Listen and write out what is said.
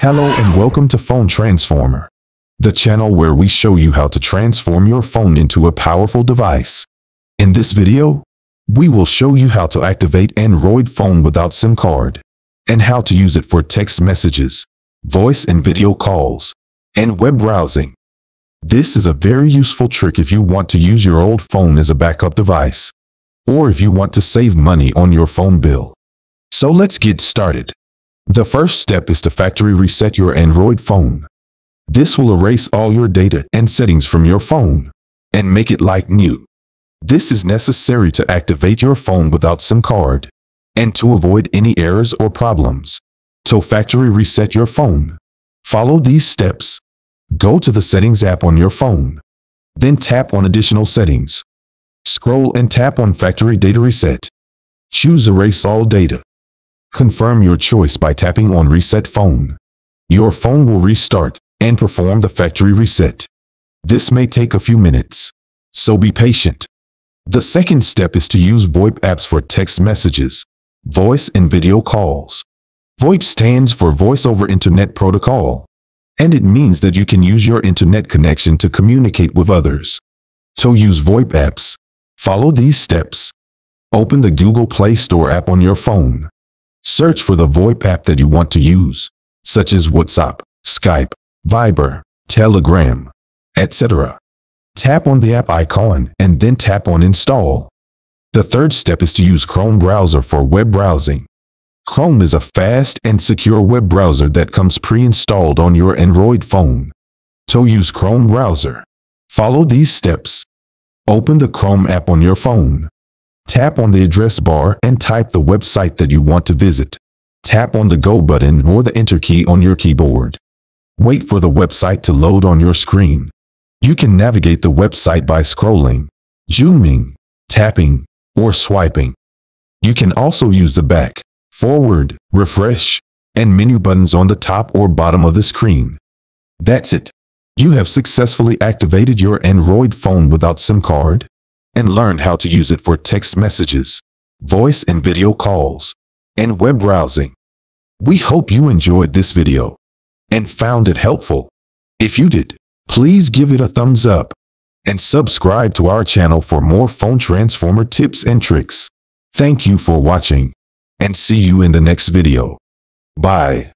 Hello and welcome to Phone Transformer, the channel where we show you how to transform your phone into a powerful device. In this video, we will show you how to activate Android phone without SIM card, and how to use it for text messages, voice and video calls, and web browsing. This is a very useful trick if you want to use your old phone as a backup device, or if you want to save money on your phone bill. So let's get started. The first step is to factory reset your Android phone. This will erase all your data and settings from your phone and make it like new. This is necessary to activate your phone without SIM card and to avoid any errors or problems. To factory reset your phone, follow these steps. Go to the Settings app on your phone. Then tap on Additional Settings. Scroll and tap on Factory Data Reset. Choose Erase All Data. Confirm your choice by tapping on Reset Phone. Your phone will restart and perform the factory reset. This may take a few minutes, so be patient. The second step is to use VoIP apps for text messages, voice and video calls. VoIP stands for Voice over Internet Protocol, and it means that you can use your internet connection to communicate with others. To use VoIP apps, follow these steps. Open the Google Play Store app on your phone. Search for the VoIP app that you want to use, such as WhatsApp, Skype, Viber, Telegram, etc. Tap on the app icon and then tap on Install. The third step is to use Chrome browser for web browsing. Chrome is a fast and secure web browser that comes pre-installed on your Android phone. To use Chrome browser, follow these steps. Open the Chrome app on your phone. Tap on the address bar and type the website that you want to visit. Tap on the Go button or the Enter key on your keyboard. Wait for the website to load on your screen. You can navigate the website by scrolling, zooming, tapping, or swiping. You can also use the back, forward, refresh, and menu buttons on the top or bottom of the screen. That's it. You have successfully activated your Android phone without SIM card and learned how to use it for text messages, voice and video calls, and web browsing. We hope you enjoyed this video and found it helpful. If you did, please give it a thumbs up and subscribe to our channel for more phone transformer tips and tricks. Thank you for watching and see you in the next video. Bye.